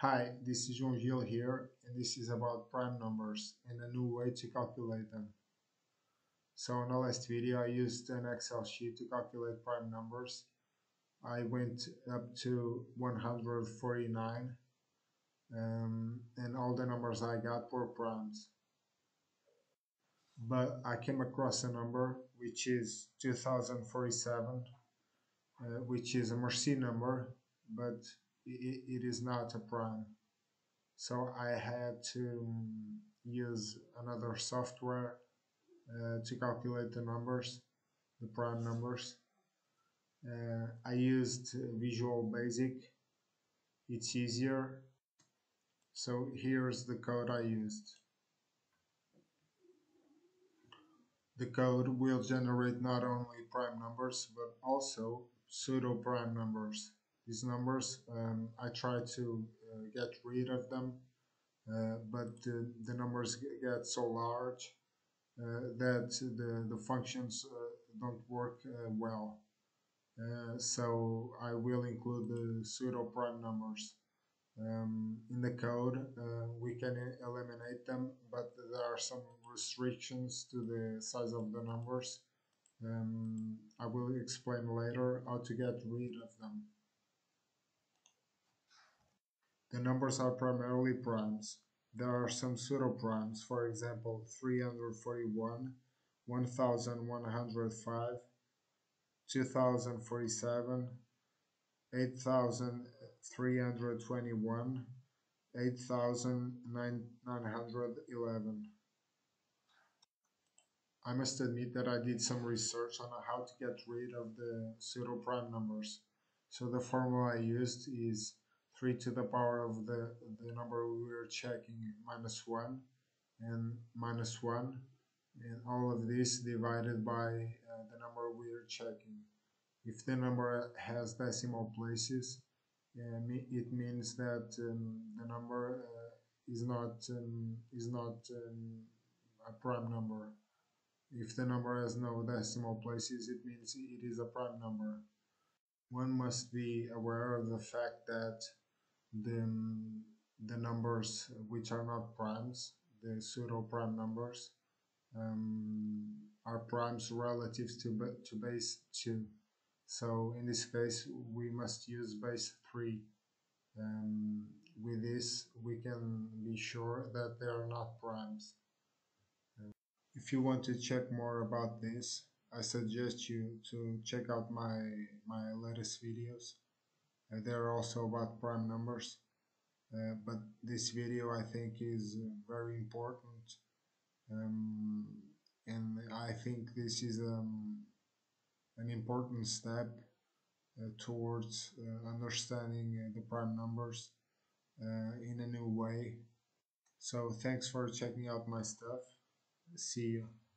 Hi, this is João Gil here, and this is about prime numbers and a new way to calculate them. So in the last video I used an Excel sheet to calculate prime numbers. I went up to 149 um, and all the numbers I got were primes. But I came across a number which is 2047, uh, which is a Mersenne number, but it, it is not a prime. So I had to um, use another software uh, to calculate the numbers, the prime numbers. Uh, I used Visual Basic. It's easier. So here's the code I used. The code will generate not only prime numbers but also pseudo prime numbers. These numbers, um, I try to uh, get rid of them, uh, but uh, the numbers get so large uh, that the, the functions uh, don't work uh, well. so I will include the pseudo prime numbers. Um, in the code, we can eliminate them, but there are some restrictions to the size of the numbers. Um, I will explain later how to get rid of them. The numbers are primarily primes. There are some pseudo-primes, for example 341, 1105, 2047, 8321, 8911. I must admit that I did some research on how to get rid of the pseudo-prime numbers. So the formula I used is 3 to the power of the, the number we were checking minus 1 and minus 1 and all of this divided by uh, the number we are checking. If the number has decimal places, uh, it means that um, the number uh, is not um, is not um, a prime number. If the number has no decimal places, it means it is a prime number. One must be aware of the fact that the, the numbers which are not primes, the pseudo prime numbers, um, are primes relative to, to base 2. So in this case, we must use base 3. Um, with this, we can be sure that they are not primes. If you want to check more about this, I suggest you to check out my, my latest videos. Uh, they're also about prime numbers. Uh, but this video I think is very important um, and I think this is um, an important step uh, towards uh, understanding uh, the prime numbers uh, in a new way. So thanks for checking out my stuff. See you.